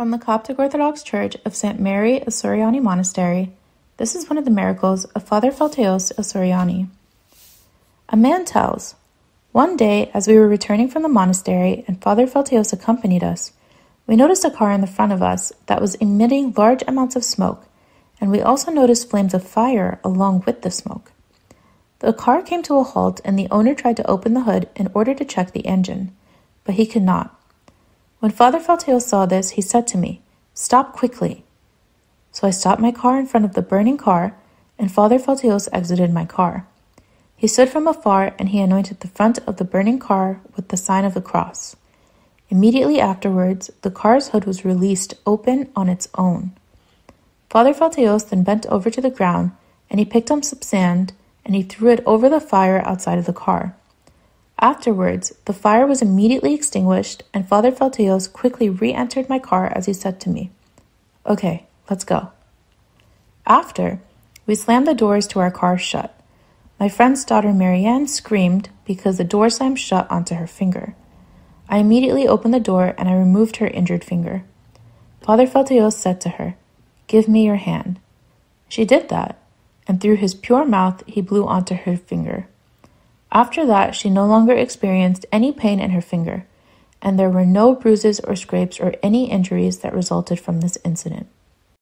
From the Coptic Orthodox Church of St. Mary Asuryani Monastery, this is one of the miracles of Father Faltaous Asuryani. A man tells, One day, as we were returning from the monastery and Father Faltaous accompanied us, we noticed a car in the front of us that was emitting large amounts of smoke, and we also noticed flames of fire along with the smoke. The car came to a halt, and the owner tried to open the hood in order to check the engine, but he could not. When Father Faltaous saw this, he said to me, Stop quickly. So I stopped my car in front of the burning car, and Father Faltaous exited my car. He stood from afar and he anointed the front of the burning car with the sign of the cross. Immediately afterwards, the car's hood was released open on its own. Father Faltaous then bent over to the ground and he picked up some sand and he threw it over the fire outside of the car. Afterwards, the fire was immediately extinguished, and Father Faltaous quickly re entered my car as he said to me, Okay, let's go. After, we slammed the doors to our car shut. My friend's daughter Marian screamed because the door slammed shut onto her finger. I immediately opened the door and I removed her injured finger. Father Faltaous said to her, Give me your hand. She did that, and through his pure mouth he blew onto her finger. After that, she no longer experienced any pain in her finger, and there were no bruises or scrapes or any injuries that resulted from this incident.